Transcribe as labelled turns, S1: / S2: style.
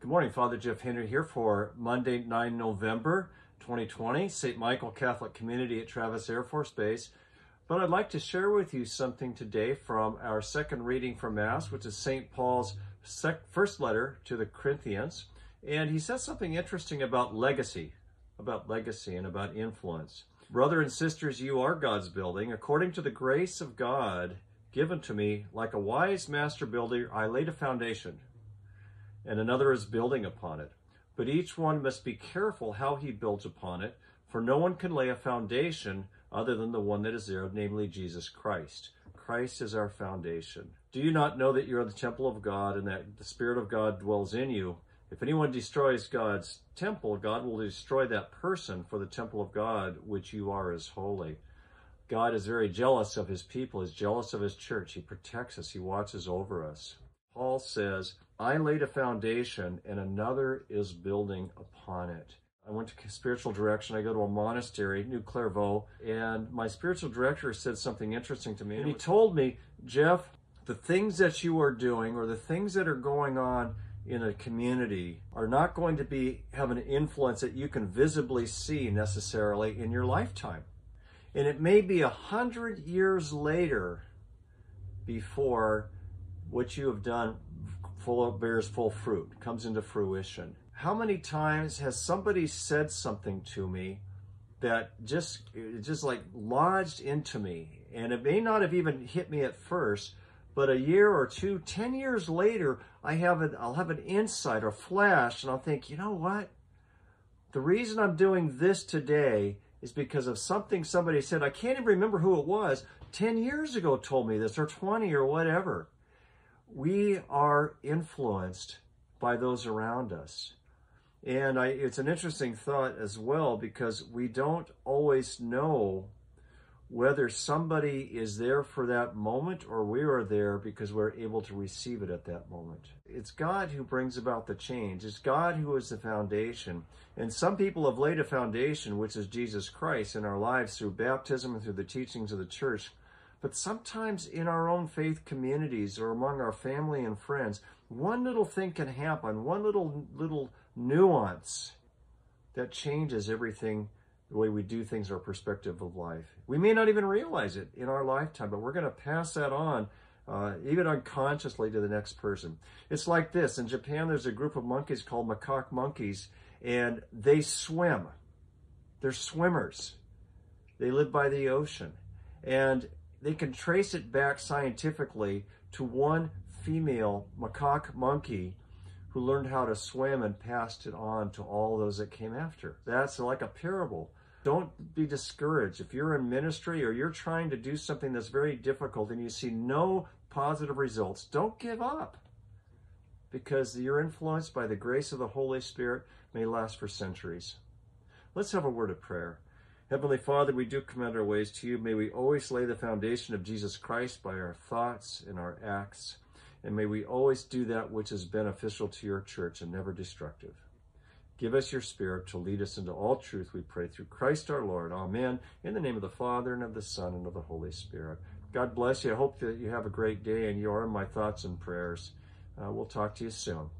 S1: Good morning, Father Jeff Henry here for Monday, 9 November 2020, St. Michael Catholic Community at Travis Air Force Base. But I'd like to share with you something today from our second reading from Mass, which is St. Paul's first letter to the Corinthians. And he says something interesting about legacy, about legacy and about influence. Brother and sisters, you are God's building. According to the grace of God given to me, like a wise master builder, I laid a foundation and another is building upon it. But each one must be careful how he builds upon it, for no one can lay a foundation other than the one that is there, namely Jesus Christ. Christ is our foundation. Do you not know that you are the temple of God and that the Spirit of God dwells in you? If anyone destroys God's temple, God will destroy that person, for the temple of God, which you are, is holy. God is very jealous of his people, is jealous of his church. He protects us, he watches over us. Paul says, I laid a foundation and another is building upon it. I went to spiritual direction. I go to a monastery, New Clairvaux, and my spiritual director said something interesting to me. And he told me, Jeff, the things that you are doing or the things that are going on in a community are not going to be have an influence that you can visibly see necessarily in your lifetime. And it may be a hundred years later before what you have done full bears full fruit, comes into fruition. How many times has somebody said something to me that just just like lodged into me? And it may not have even hit me at first but a year or two ten years later i have an i'll have an insight or flash and i'll think you know what? The reason i'm doing this today is because of something somebody said. I can't even remember who it was 10 years ago told me this or 20 or whatever we are influenced by those around us. And I, it's an interesting thought as well because we don't always know whether somebody is there for that moment or we are there because we're able to receive it at that moment. It's God who brings about the change. It's God who is the foundation. And some people have laid a foundation, which is Jesus Christ, in our lives through baptism and through the teachings of the church. But sometimes in our own faith communities or among our family and friends, one little thing can happen, one little little nuance that changes everything the way we do things, our perspective of life. We may not even realize it in our lifetime, but we're going to pass that on, uh, even unconsciously, to the next person. It's like this in Japan, there's a group of monkeys called macaque monkeys, and they swim. They're swimmers. They live by the ocean. And they can trace it back scientifically to one female macaque monkey who learned how to swim and passed it on to all those that came after. That's like a parable. Don't be discouraged. If you're in ministry or you're trying to do something that's very difficult and you see no positive results, don't give up because your influence by the grace of the Holy Spirit may last for centuries. Let's have a word of prayer. Heavenly Father, we do commend our ways to you. May we always lay the foundation of Jesus Christ by our thoughts and our acts. And may we always do that which is beneficial to your church and never destructive. Give us your spirit to lead us into all truth, we pray through Christ our Lord. Amen. In the name of the Father, and of the Son, and of the Holy Spirit. God bless you. I hope that you have a great day, and you are in my thoughts and prayers. Uh, we'll talk to you soon.